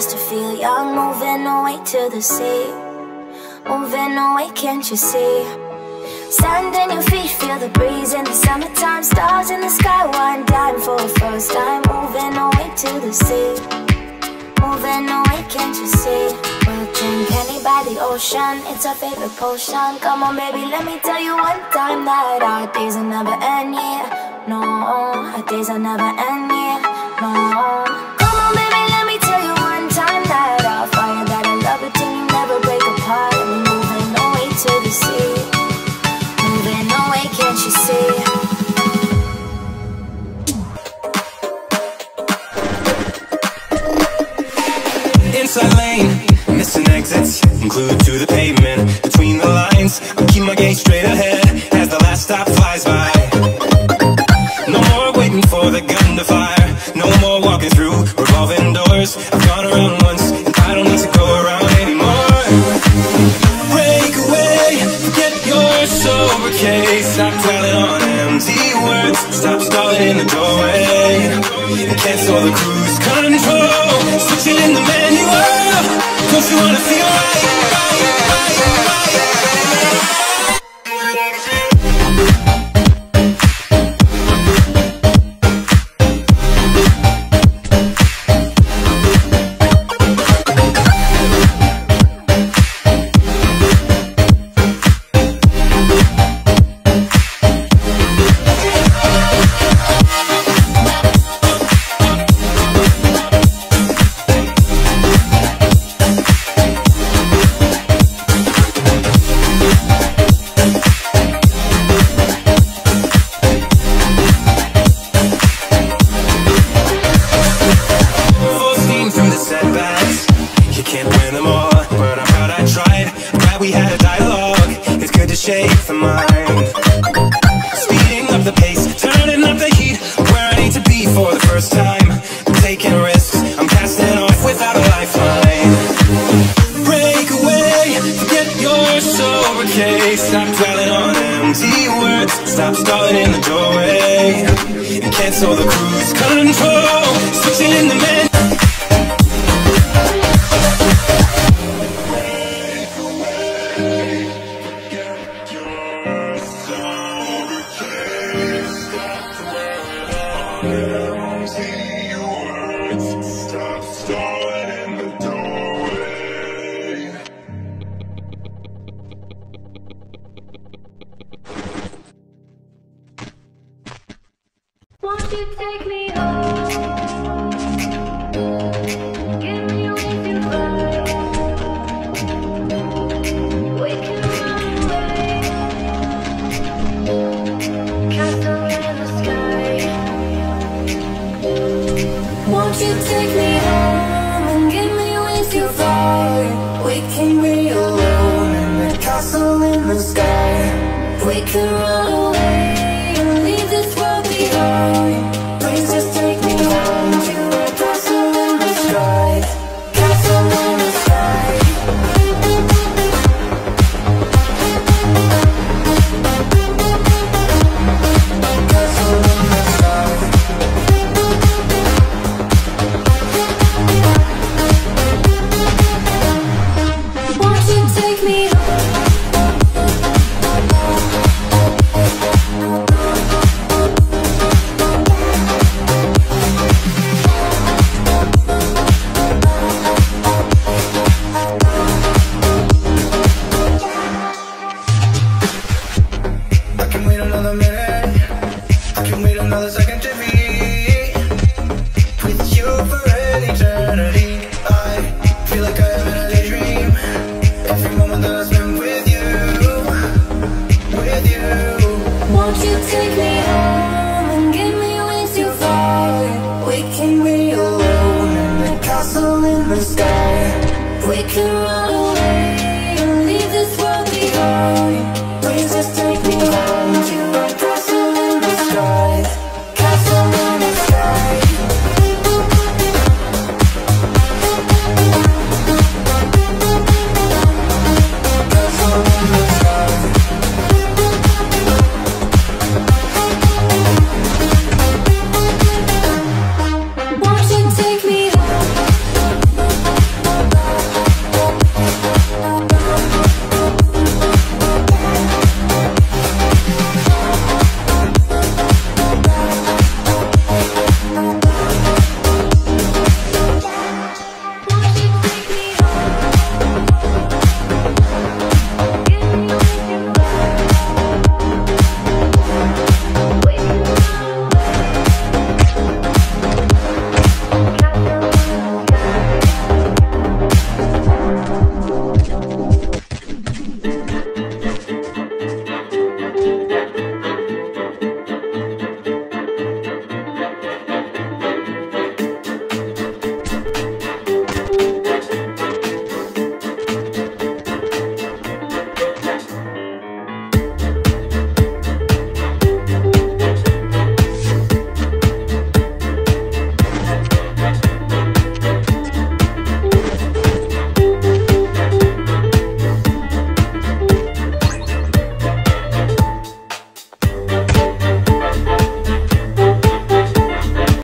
just to feel young. Moving away to the sea. Moving away, can't you see? Stand on your feet, feel the breeze in the summertime. Stars in the sky, one dime for the first time. Moving away to the sea. Moving away, can't you see? We'll drink honey by the ocean. It's our favorite potion. Come on baby, let me tell you one time That our days will never end, yeah. No, our days will never end, yeah Inside lane, missing exits, glued to never break apart and we're going away to the sea, moving away, can't you see? Inside lane, missing exits, glued to the pavement. Gone once, and I don't need to go around anymore. Break away, forget your sober case. Stop dwelling on empty words. Stop stalling in the doorway. And cancel the cruise control. Switching in the manual. Don't you wanna feel right? right, right, right? Shake the mind. Speeding up the pace, turning up the heat. Where I need to be for the first time. Taking risks. I'm casting off without a lifeline. Break away, forget your sober case. Stop dwelling on empty words. Stop stalling in the doorway. And cancel the cruise Won't you take me home? Sky. We can run another second to me. With you for an eternity I feel like I'm a daydream. Every moment I spend with you With you. Won't you take me home And give me wings to fly We can be alone In castle in the sky. We can run away And leave this world behind.